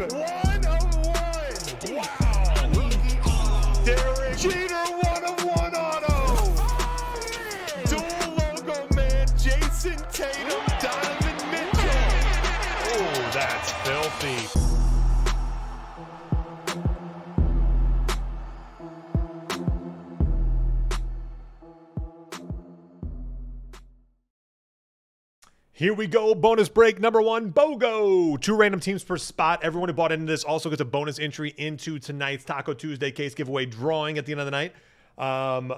One of one. Wow. Derek Jeter, one of one auto. Dual logo man, Jayson Tatum, Diamond Mitchell. Oh, that's filthy. Here we go. Bonus break number one, BOGO. Two random teams per spot. Everyone who bought into this also gets a bonus entry into tonight's Taco Tuesday case giveaway drawing at the end of the night. Um,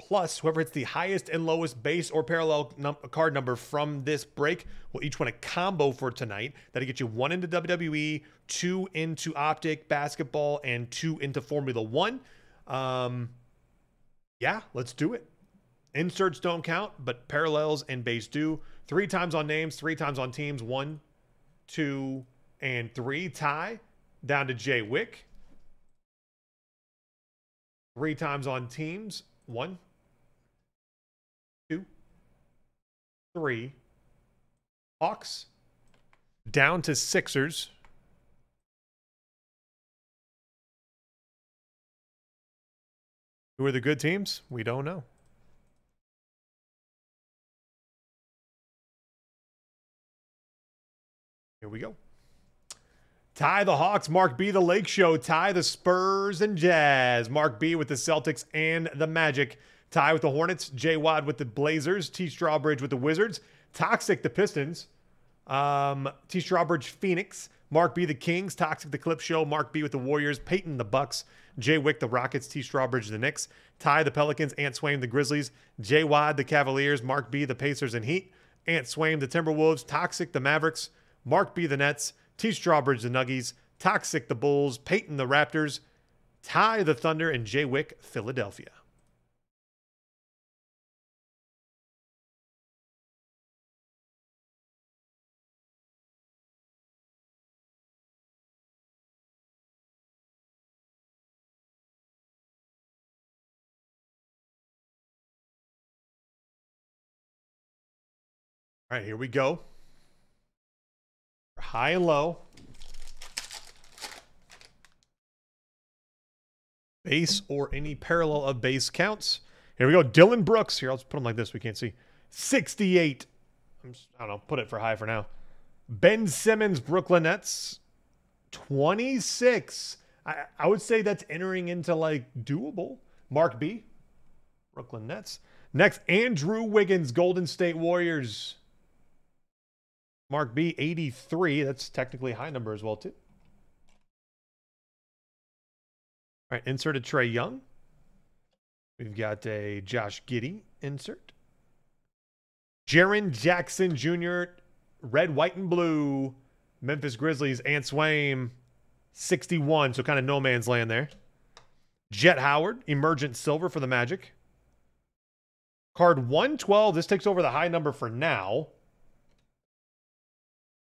plus, whoever hits the highest and lowest base or parallel num- card number from this break will each win a combo for tonight. That'll get you one into WWE, two into Optic basketball, and two into Formula One. Um, yeah, let's do it. Inserts don't count, but parallels and base do. Three times on names, three times on teams. One, two, and three. Tie down to Jay Wick. Three times on teams. One, two, three. Hawks down to Sixers. Who are the good teams? We don't know. Here we go. Tie the Hawks, Mark B, the Lake Show. Tie the Spurs and Jazz. Mark B with the Celtics and the Magic. Tie with the Hornets. J Wad with the Blazers. T Strawbridge with the Wizards. Toxic the Pistons. Um, T Strawbridge Phoenix. Mark B the Kings. Toxic the Clip Show. Mark B with the Warriors. Peyton the Bucks. J Wick the Rockets. T Strawbridge the Knicks. Ty the Pelicans. Ant Swaim the Grizzlies. J Wad the Cavaliers. Mark B the Pacers and Heat. Ant Swaim the Timberwolves. Toxic the Mavericks. Mark B the Nets. T Strawbridge the Nuggies. Toxic the Bulls. Peyton the Raptors. Ty the Thunder and Jay Wick Philadelphia. All right, here we go. High and low. Base or any parallel of base counts. Here we go. Dillon Brooks. Here, I'll just put him like this. We can't see. 68. I'm just, I don't know. Put it for high for now. Ben Simmons, Brooklyn Nets. 26. I, I would say that's entering into like doable. Mark B. Brooklyn Nets. Next, Andrew Wiggins, Golden State Warriors. Mark B, 83. That's technically a high number as well, too. All right, insert a Trae Young. We've got a Josh Giddey insert. Jaren Jackson Jr., red, white, and blue. Memphis Grizzlies, Ant Swaim, 61. So kind of no man's land there. Jett Howard, emergent silver for the Magic. Card 112. This takes over the high number for now.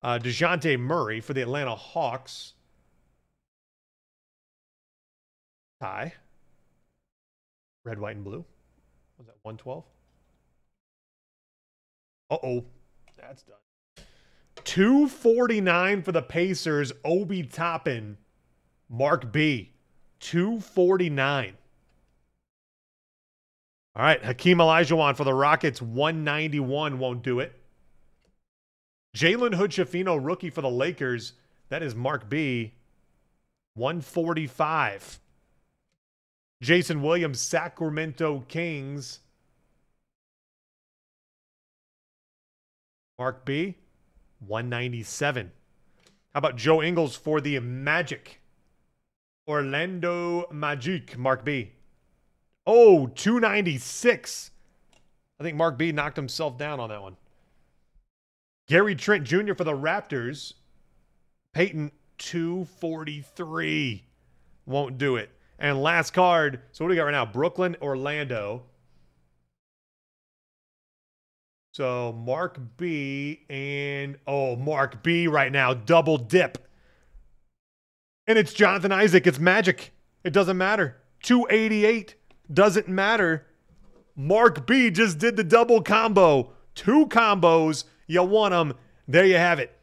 Uh, DeJounte Murray for the Atlanta Hawks. Tie. Red, white, and blue. Was that 112? Uh oh. That's done. 249 for the Pacers. Obi Toppin. Mark B. 249. All right. Hakeem Olajuwon for the Rockets. 191 won't do it. Jalen Hood Schifino, rookie for the Lakers. That is Mark B. 145. Jason Williams, Sacramento Kings. Mark B. 197. How about Joe Ingles for the Magic? Orlando Magic, Mark B. Oh, 296. I think Mark B knocked himself down on that one. Gary Trent Jr. for the Raptors. Peyton, 243. Won't do it. And last card. So what do we got right now? Brooklyn, Orlando. So Mark B and oh, Mark B right now. Double dip. And it's Jonathan Isaac. It's magic. It doesn't matter. 288 doesn't matter. Mark B just did the double combo. Two combos. You want them. There you have it.